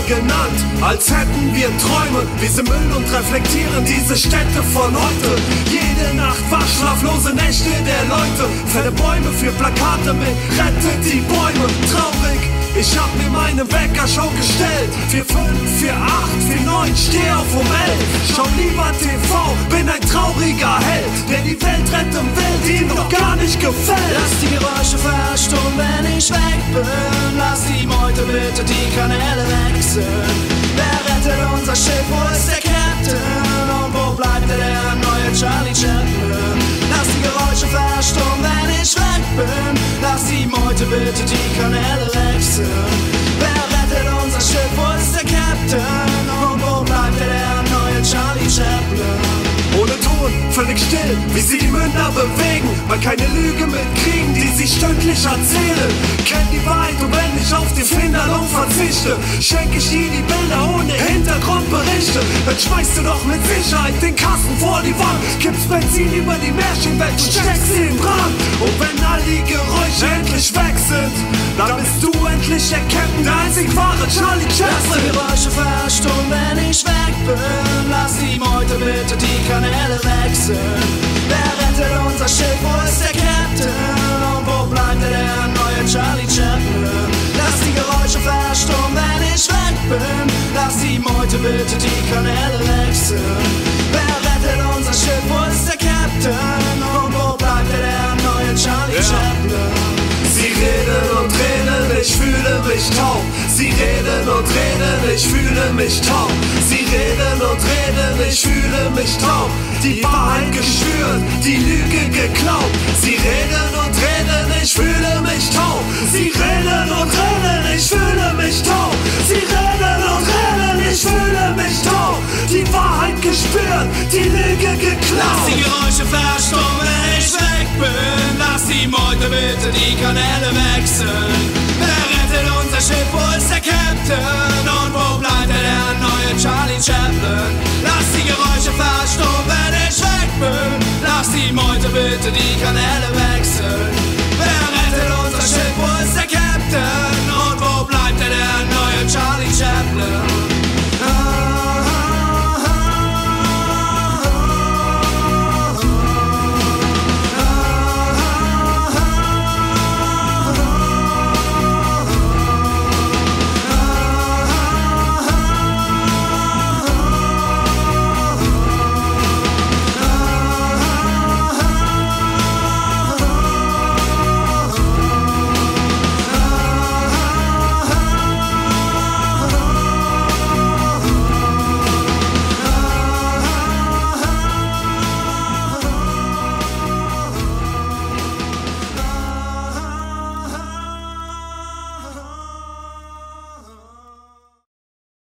Land, als hätten wir Träume. Wir sind Müll und reflektieren diese Städte von heute. Jede Nacht wach schlaflose Nächte der Leute. Fälle Bäume für Plakate mit Rettet die Bäume. Traurig. Ich hab mir meine Wecker schon gestellt. Für 5, für 8, für 9, steh auf um 11. Schau lieber TV, nicht gefällt. Lass die Geräusche verstummen, wenn ich weg bin. Lass die Meute bitte die Kanäle wechseln. Wer rettet unser Schiff? Wo ist der Captain? Und wo bleibt der neue Charlie Chaplin? Lass die Geräusche verstummen, wenn ich weg bin. Lass die Meute bitte die Kanäle wechseln. Wer rettet unser Schiff? Wo ist der Captain? Und wo bleibt der neue Charlie Chaplin? Ohne Ton, völlig still, wie sie die Münder bewegen, weil keine Lüge mitkriegen, die sie stündlich erzählen. Kenn die Wahrheit und wenn ich auf den Finderlohn verzichte, schenke ich dir die Bilder ohne Hintergrundberichte. Dann schmeißt du doch mit Sicherheit den Kasten vor die Wand, kippst Benzin über die Märchenwelt und steckst sie in Brand. Und wenn all die Geräusche endlich weg sind, dann bist du endlich der Captain, der einzig wahre Charlie Lass die Chaplin. Geräusche verstummen, wenn ich weg bin. Lass die Meute bitte die Kanäle wechseln. Bitte die Kanäle wechseln. Wer rettet unser Schiff? Wo ist der Captain? Und wo bleibt der neue Charlie Ja. Chaplin? Sie reden und reden, ich fühle mich taub. Sie reden und reden, ich fühle mich taub. Sie reden und reden, ich fühle mich taub. Die Wahrheit geschwört, die Lüge geglaubt. Sie reden und reden, ich fühle mich taub. Sie reden und reden, die Lüge Lass die geklaut. Geräusche verstummen, wenn ich weg bin. Lass die Meute bitte die Kanäle wechseln. Wer rettet unser Schiff? Wo ist der Captain? Und wo bleibt der neue Charlie Chaplin? Lass die Geräusche verstummen, wenn ich weg bin. Lass die Meute bitte die Kanäle wechseln.